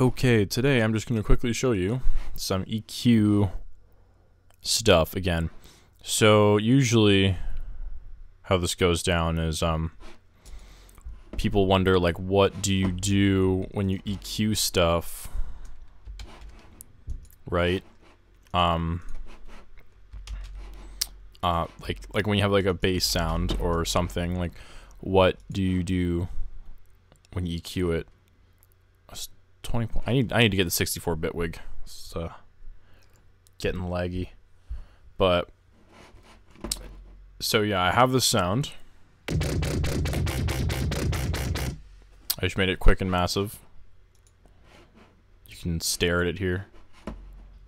Okay, today I'm just going to quickly show you some EQ stuff again. So usually how this goes down is um people wonder like what do you do when you EQ stuff right um uh like like when you have like a bass sound or something like what do you do when you EQ it 20 point. I need I need to get the 64 Bitwig. It's uh, getting laggy. But so yeah I have the sound. I just made it quick and massive. You can stare at it here.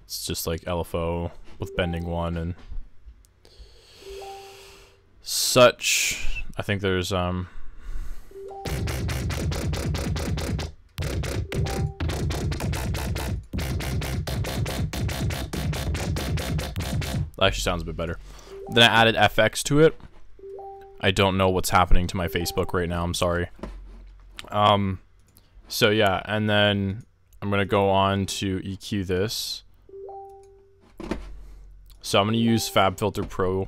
It's just like LFO with bending one and such. I think there's um That actually sounds a bit better. Then I added FX to it. I don't know what's happening to my Facebook right now. I'm sorry. Um, so yeah, and then I'm gonna go on to EQ this. So I'm gonna use FabFilter Pro,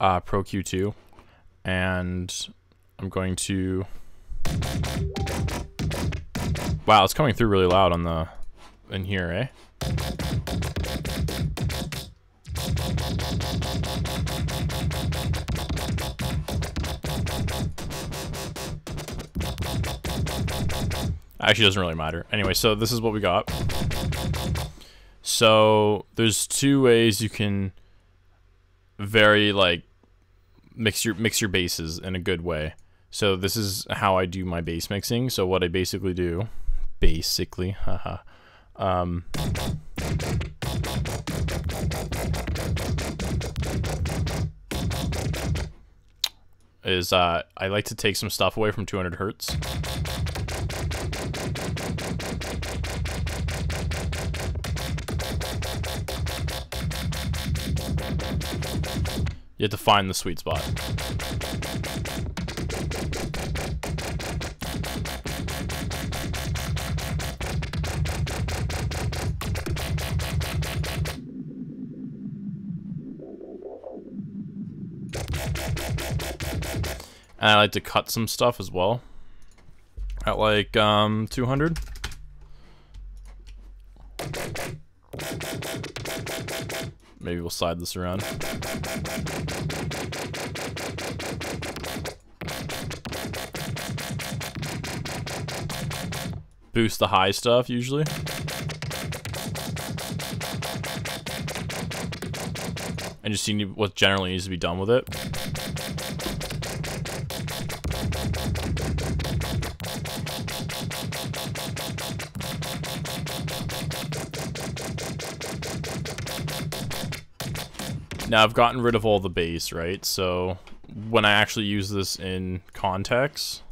uh, Pro-Q 2, and I'm going to. Wow, it's coming through really loud on the in here, eh? Actually, doesn't really matter. Anyway, so this is what we got. So there's two ways you can very like mix your mix your basses in a good way. So this is how I do my bass mixing. So what I basically do, basically, haha, um, is uh, I like to take some stuff away from 200 hertz. You have to find the sweet spot. And I like to cut some stuff as well. At like um 200. Maybe we'll slide this around. Boost the high stuff usually. And just see what generally needs to be done with it. Now I've gotten rid of all the bass, right? So when I actually use this in context,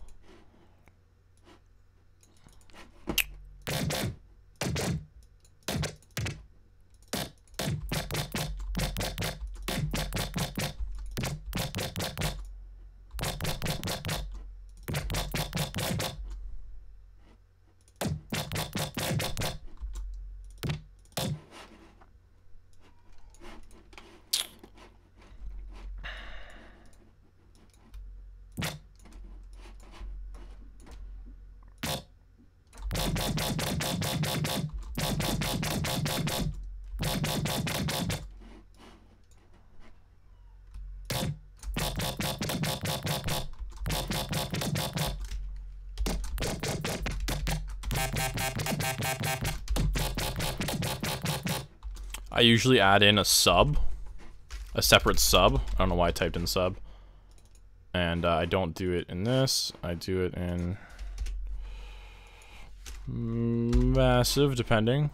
I usually add in a sub, a separate sub. I don't know why I typed in sub. And uh, I don't do it in this. I do it in Massive, depending.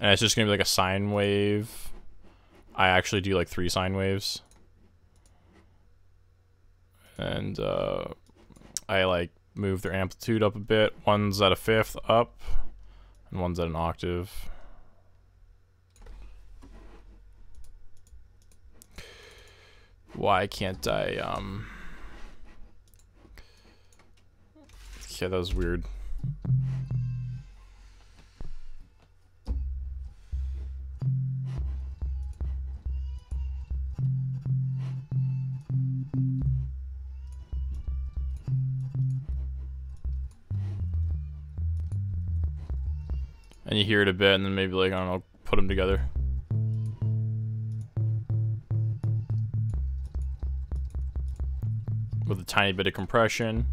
And it's just gonna be like a sine wave. I actually do like three sine waves. And uh, I like move their amplitude up a bit. One's at a fifth up and one's at an octave. Why can't I, um... Yeah, that was weird. And you hear it a bit, and then maybe like, I don't know, put them together. With a tiny bit of compression.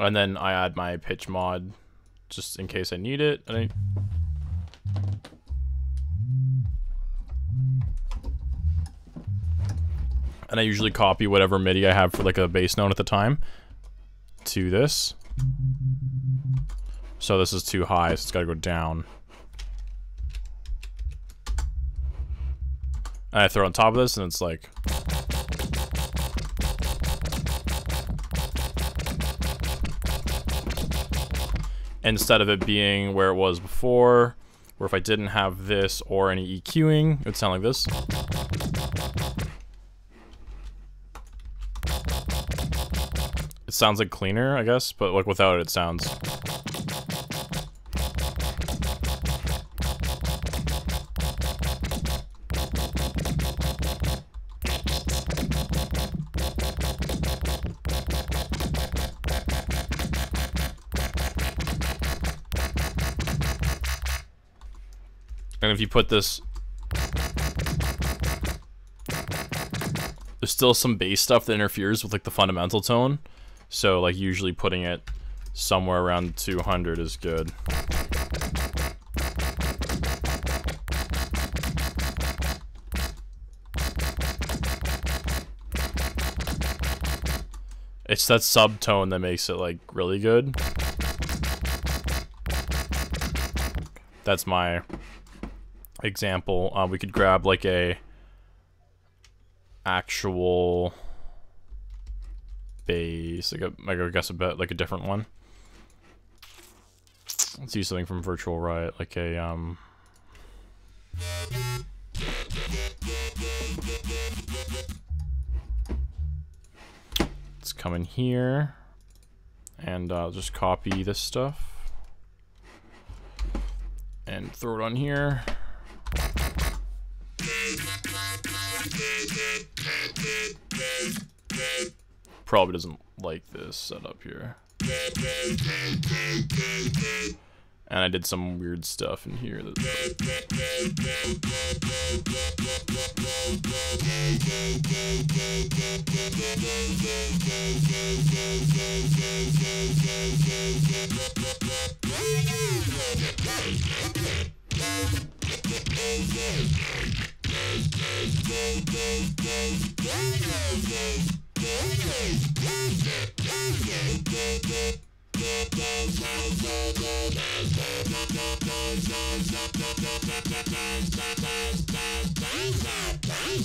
And then I add my pitch mod just in case I need it. I and I usually copy whatever MIDI I have for like a bass note at the time to this. So this is too high, so it's gotta go down. And I throw on top of this and it's like instead of it being where it was before, where if I didn't have this or any EQing, it would sound like this. It sounds like cleaner, I guess, but like without it, it sounds... if you put this... There's still some bass stuff that interferes with like the fundamental tone. So like usually putting it somewhere around 200 is good. It's that subtone that makes it like really good. That's my example, uh, we could grab like a actual bass, like a, like I guess a bit like a different one. Let's use something from Virtual Riot, like a um. Let's come in here, and uh, just copy this stuff, and throw it on here. Probably doesn't like this setup here. And I did some weird stuff in here.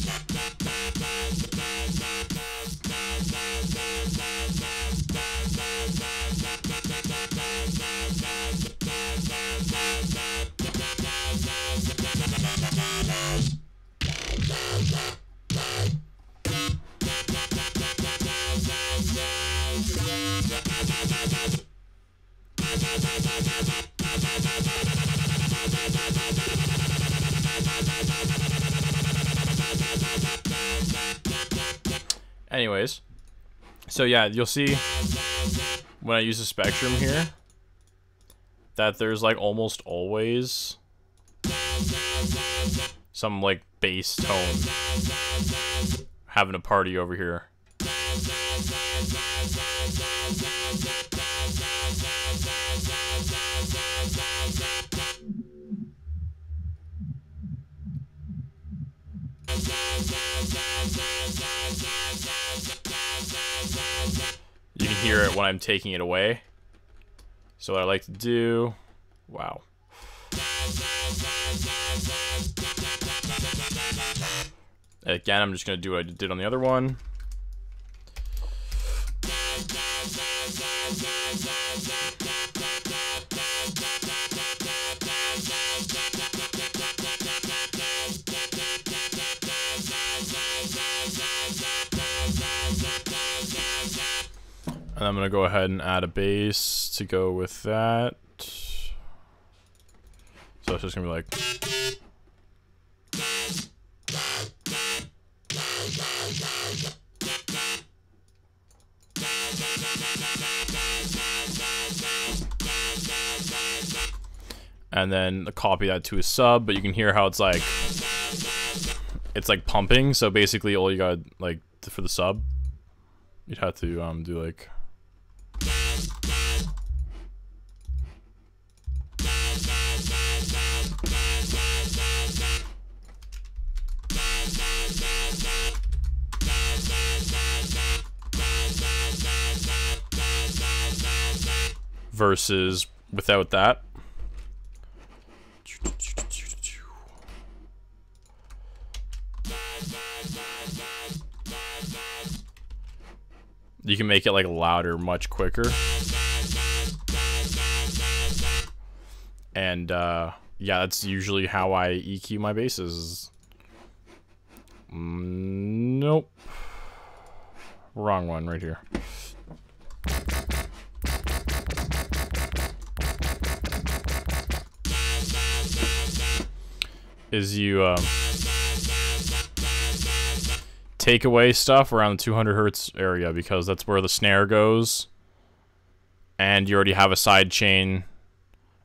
That Anyways, so yeah, you'll see when I use the spectrum here that there's like almost always some like bass tone having a party over here. You can hear it when I'm taking it away. So what I like to do, wow. Again, I'm just gonna do what I did on the other one. And I'm going to go ahead and add a bass to go with that. So it's just going to be like... And then copy that to a sub, but you can hear how it's like it's like pumping. So basically, all you got like for the sub, you'd have to um do like. Versus without that. You can make it like louder much quicker. And uh, yeah, that's usually how I EQ my basses. Mm, nope. Wrong one right here. Is you um, take away stuff around the 200 hertz area because that's where the snare goes. And you already have a side chain.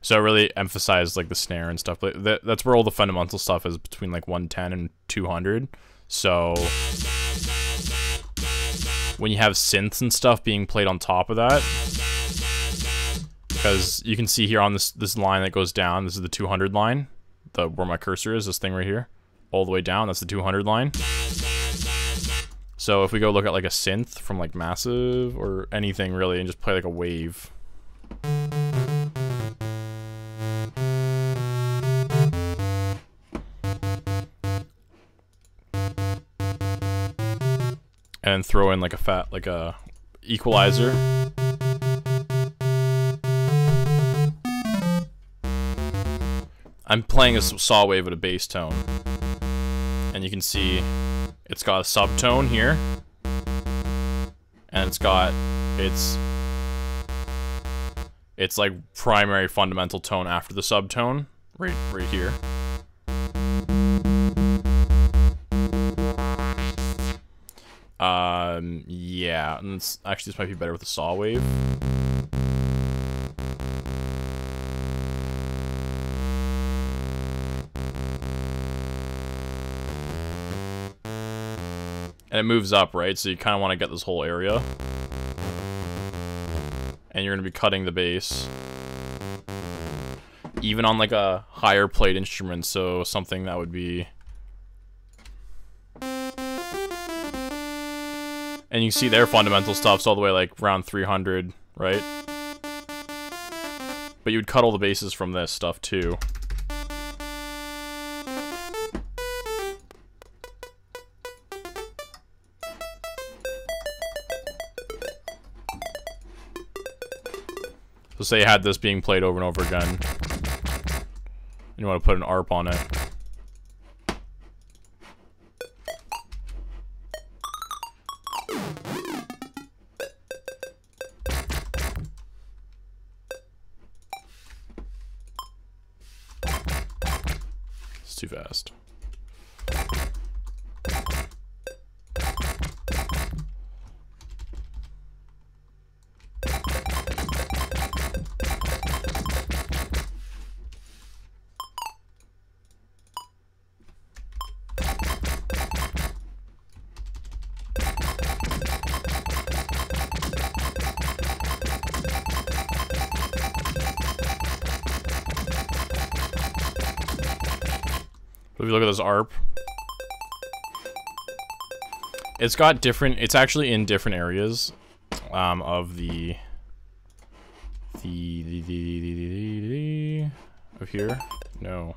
So it really emphasize like the snare and stuff. But that, that's where all the fundamental stuff is between like 110 and 200. So when you have synths and stuff being played on top of that, because you can see here on this this line that goes down, this is the 200 line, the where my cursor is, this thing right here, all the way down, that's the 200 line. So if we go look at like a synth from like Massive or anything really and just play like a wave. And throw in like a fat, like a equalizer. I'm playing a saw wave at a bass tone. And you can see it's got a subtone here. And it's got its it's like primary fundamental tone after the subtone right right here. Um yeah, and actually this might be better with a saw wave. And it moves up, right? So you kind of want to get this whole area. And you're going to be cutting the bass. Even on like a higher played instrument, so something that would be... And you see their fundamental stuff's all the way like around 300, right? But you would cut all the basses from this stuff too. So say you had this being played over and over again. And You want to put an ARP on it. If you look at this ARP, it's got different, it's actually in different areas um, of the, the, the, the, the, the, the, of here. No.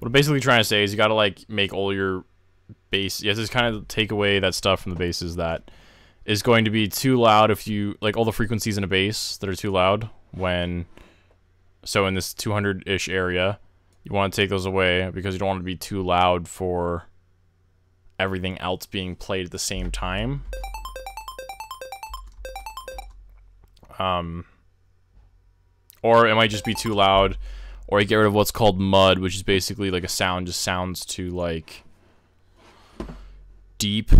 What I'm basically trying to say is you gotta like make all your bass. You have to kind of take away that stuff from the basses that is going to be too loud if you like all the frequencies in a bass that are too loud when So in this 200-ish area, you want to take those away because you don't want to be too loud for everything else being played at the same time. Um, or it might just be too loud, or you get rid of what's called mud, which is basically like a sound just sounds too like deep.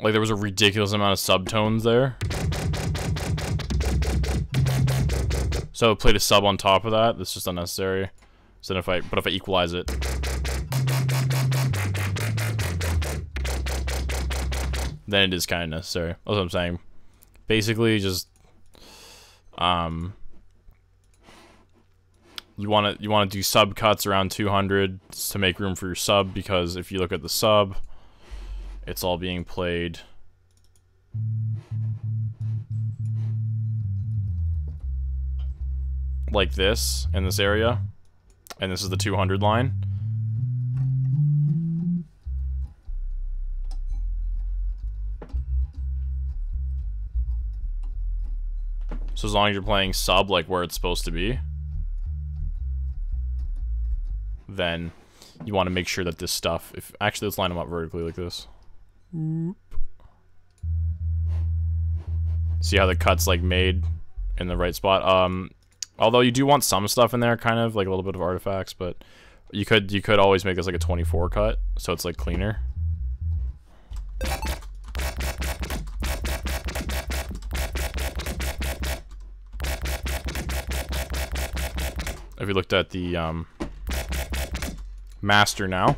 Like there was a ridiculous amount of subtones there. So I played a sub on top of that. That's just unnecessary. So then if I, but if I equalize it, then it is kind of necessary. That's what I'm saying. Basically, just um, you want to you want to do sub cuts around 200 to make room for your sub because if you look at the sub it's all being played. Like this, in this area. And this is the 200 line. So as long as you're playing sub like where it's supposed to be, then you want to make sure that this stuff, if actually let's line them up vertically like this. See how the cut's like made in the right spot. Um, although you do want some stuff in there, kind of like a little bit of artifacts, but you could you could always make this like a 24 cut, so it's like cleaner. If you looked at the um, master now.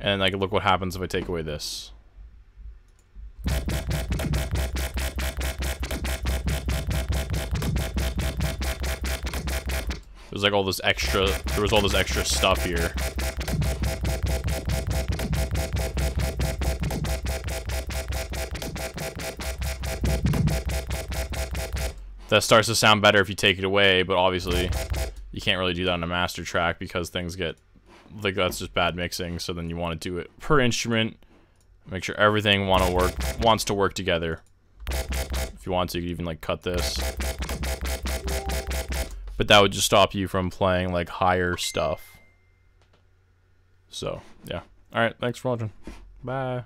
And like, look what happens if I take away this. There's like all this extra, there was all this extra stuff here. That starts to sound better if you take it away, but obviously you can't really do that on a master track because things get like that's just bad mixing. So then you want to do it per instrument. Make sure everything want to work wants to work together. If you want to, you can even like cut this. But that would just stop you from playing like higher stuff. So, yeah. Alright, thanks for watching. Bye.